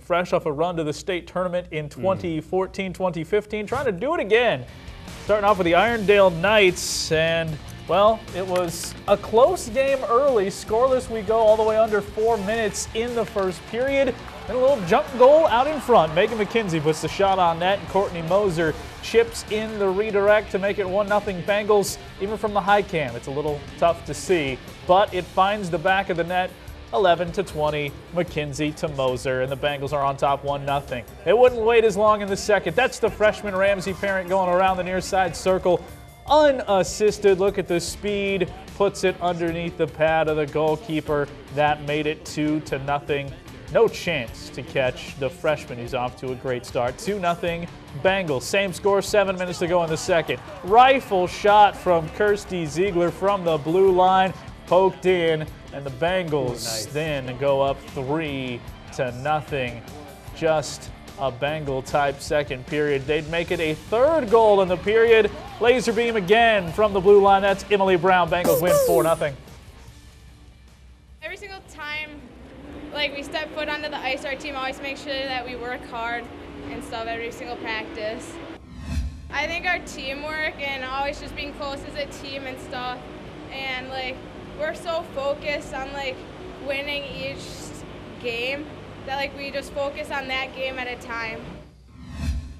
fresh off a run to the state tournament in hmm. 2014 2015, trying to do it again. Starting off with the Irondale Knights, and well, it was a close game early. Scoreless, we go all the way under four minutes in the first period. And a little jump goal out in front. Megan McKenzie puts the shot on net, and Courtney Moser chips in the redirect to make it 1 0 Bengals. Even from the high cam, it's a little tough to see, but it finds the back of the net 11 to 20, McKenzie to Moser, and the Bengals are on top 1 0. It wouldn't wait as long in the second. That's the freshman Ramsey Parent going around the near side circle, unassisted. Look at the speed, puts it underneath the pad of the goalkeeper. That made it 2 to nothing. No chance to catch the freshman who's off to a great start. 2 0 Bengals. Same score, seven minutes to go in the second. Rifle shot from Kirsty Ziegler from the blue line poked in, and the Bengals Ooh, nice. then go up three to nothing. Just a Bengal type second period. They'd make it a third goal in the period. Laser beam again from the blue line. That's Emily Brown. Bengals win 4 0. Every single time like we step foot onto the ice, our team always makes sure that we work hard and stuff every single practice. I think our teamwork and always just being close as a team and stuff and like we're so focused on like winning each game that like we just focus on that game at a time.